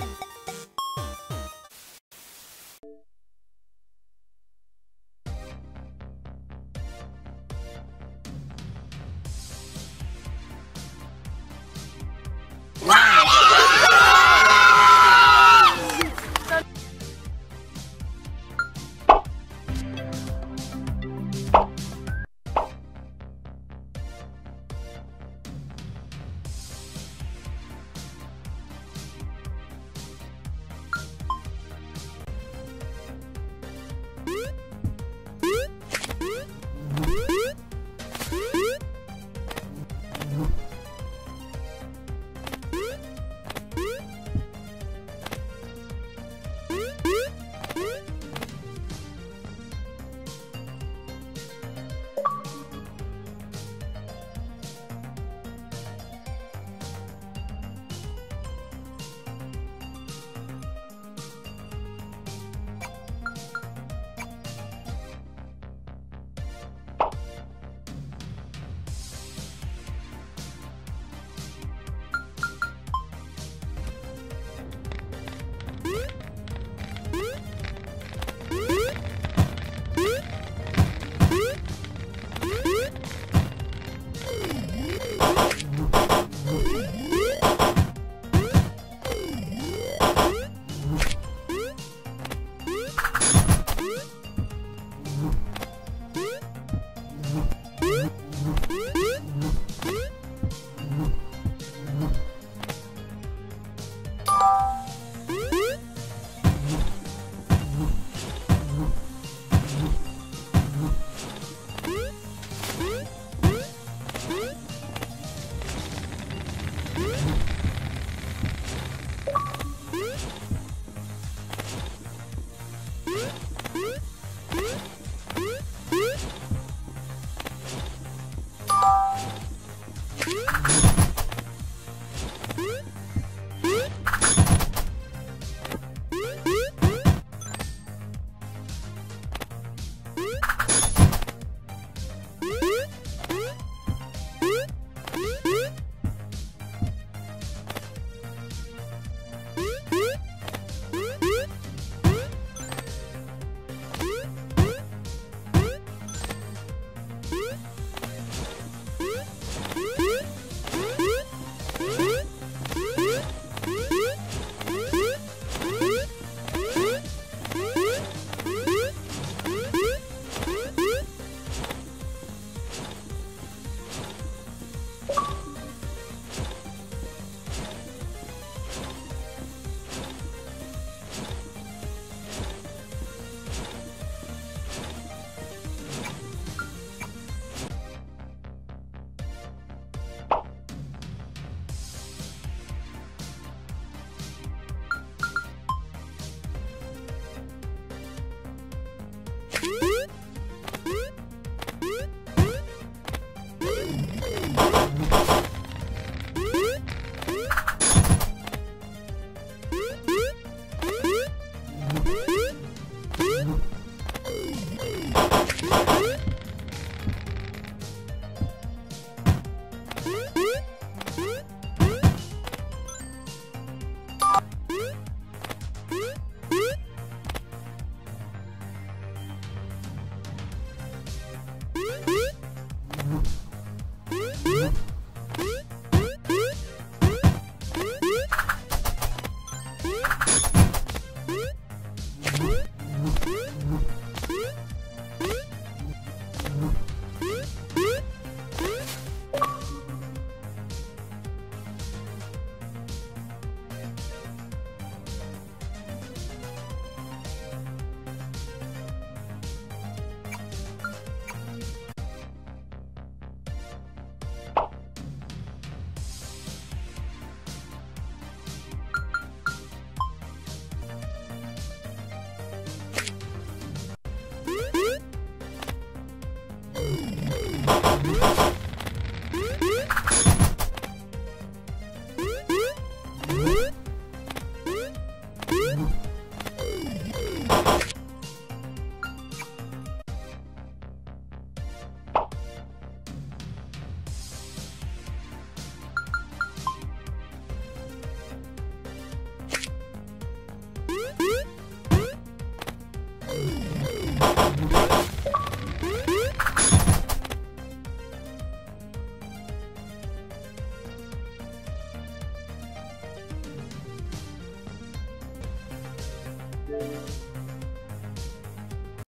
you Beep! You